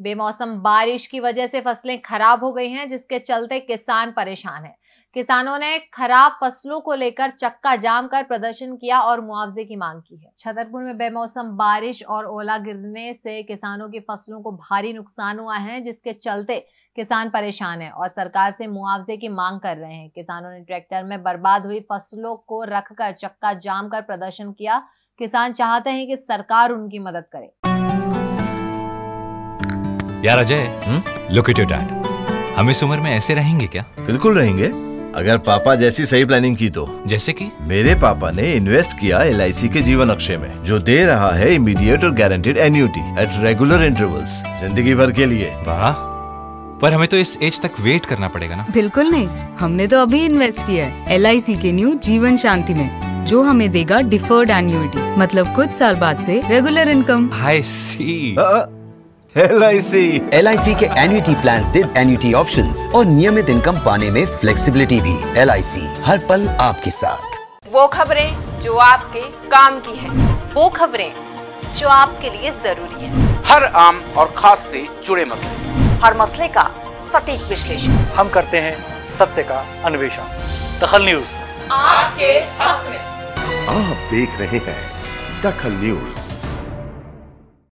बेमौसम बारिश की वजह से फ़सलें खराब हो गई हैं, जिसके चलते किसान परेशान हैं। किसानों ने खराब फ़सलों को लेकर चक्का जाम कर प्रदर्शन किया और मुआवजे की मांग की है। छतरपुर में बेमौसम बारिश और ओला गिरने से किसानों की फ़सलों को भारी नुकसान हुआ है, जिसके चलते किसान परेशान है और सरकार से मुआवजे की मांग कर रहे हैं। किसानों ने ट्रैक्टर में बर्बाद हुई फ़सलों को रखकर चक्का जाम कर प्रदर्शन किया। किसान चाहते हैं कि सरकार उनकी मदद करे। यार Ajay look at your dad हम इस उम्र में ऐसे रहेंगे क्या? बिल्कुल रहेंगे। अगर पापा जैसी सही प्लानिंग की तो। जैसे कि? मेरे पापा ने इन्वेस्ट किया एलआईसी के जीवन अक्षय में जो दे रहा है इमीडिएट और guaranteed annuity at regular intervals ज़िंदगी भर के लिए। वाह। पर हमें तो इस एज तक वेट करना पड़ेगा ना? बिल्कुल नहीं। हमने तो अभी इन्वेस्ट किया है LIC के न्यू जीवन शांति में जो हमें देगा डिफर्ड एन्यूटी मतलब कुछ साल बाद से regular income I C L I C L के एन्युटी प्लान दे एन्युटी ऑप्शन और नियमित इनकम पाने में फ्लेक्सीबिलिटी भी। LIC हर पल आपके साथ। वो खबरें जो आपके काम की है। वो खबरें जो आपके लिए ज़रूरी है। हर आम और खास से जुड़े मसले। हर मसले का सटीक विश्लेषण। हम करते हैं सत्य का अन्वेषण। दखल न्यूज़। आपके हक में। आप देख रहे हैं दखल न्यूज़।